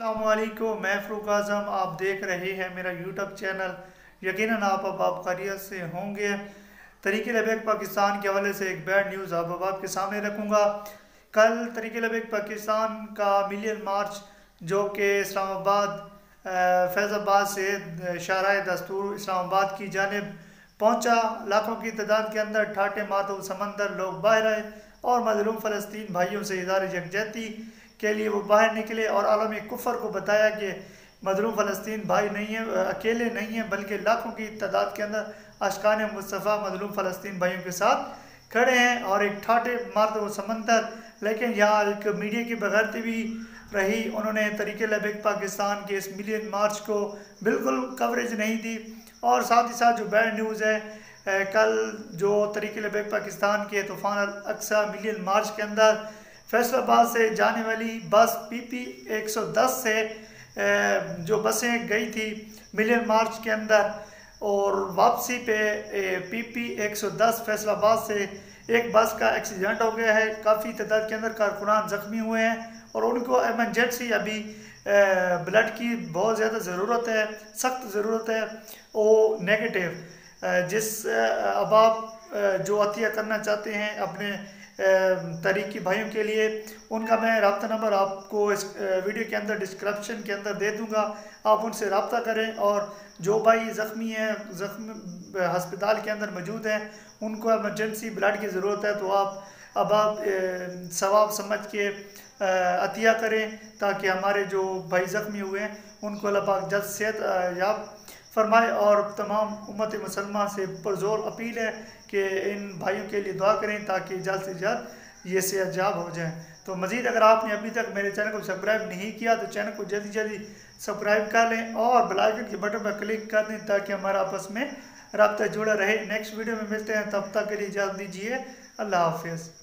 अल्लाम मैं फ़रूक आज़म, आप देख रहे हैं मेरा यूट्यूब चैनल यकीनन आप अब आप खरीत से होंगे। तरीके लबैक पाकिस्तान के हवाले से एक बैड न्यूज़ आप अब आपके सामने रखूँगा। कल तरीके लबैक पाकिस्तान का मिलियन मार्च जो कि इस्लामाबाद फैज़ाबाद से शारा दस्तूर इस्लामाबाद की जानब पहुँचा। लाखों की तादाद के अंदर ठाटे मातो समंदर लोग बाहर आए और मजलूम फ़लस्तीन भाइयों से इदार यकजहती के लिए, वो बाहर निकले और आलम कुफर को बताया कि मजलूम फ़लस्तीन भाई नहीं है, अकेले नहीं हैं, बल्कि लाखों की तादाद के अंदर अशकान मुस्तफ़ा मजलूम फ़लस्तीन भाइयों के साथ खड़े हैं और एक ठाटे मारते व समंदर, लेकिन यहाँ एक मीडिया की बगैरती भी रही। उन्होंने तरीके लबिक पाकिस्तान के इस मिलियन मार्च को बिल्कुल कवरेज नहीं दी। और साथ ही साथ जो बैड न्यूज़ है कल जो तरीके लबिक पाकिस्तान के तूफ़ान अक्सा मिलियन मार्च के अंदर फैसलाबाद से जाने वाली बस पीपी 110 से जो बसें गई थी मिलियन मार्च के अंदर और वापसी पे पीपी 110 फैसलाबाद से एक बस का एक्सीडेंट हो गया है। काफ़ी तादाद के अंदर कारकुनान ज़ख्मी हुए हैं और उनको एमरजेंसी अभी ब्लड की बहुत ज़्यादा ज़रूरत है, सख्त ज़रूरत है वो नेगेटिव जिस अब आप जो अतिया करना चाहते हैं अपने तरीकी भाइयों के लिए उनका मैं रबता नंबर आपको इस वीडियो के अंदर डिस्क्रिप्शन के अंदर दे दूँगा। आप उनसे रबता करें और जो भाई ज़ख्मी हैं, ज़ख्म हस्पताल के अंदर मौजूद हैं, उनको एमरजेंसी ब्लड की ज़रूरत है तो आप अब आप सवाब समझ के अतिया करें ताकि हमारे जो भाई ज़ख्मी हुए हैं, उनको पाक जल्द सेहत याब फरमाए, और तमाम उम्मत मुसलमान से पुरजोर अपील है कि इन भाइयों के लिए दुआ करें ताकि जल्द से जल्द ये सेहतजाब हो जाए। तो मज़ीद अगर आपने अभी तक मेरे चैनल को सब्सक्राइब नहीं किया तो चैनल को जल्दी जल्दी सब्सक्राइब कर लें, और बेलाइकन के बटन पर क्लिक कर दें ताकि हमारा आपस में रबता जुड़ा रहे। नेक्स्ट वीडियो में मिलते हैं, तब तक के लिए इजाज़त दीजिए। अल्लाह हाफिज़।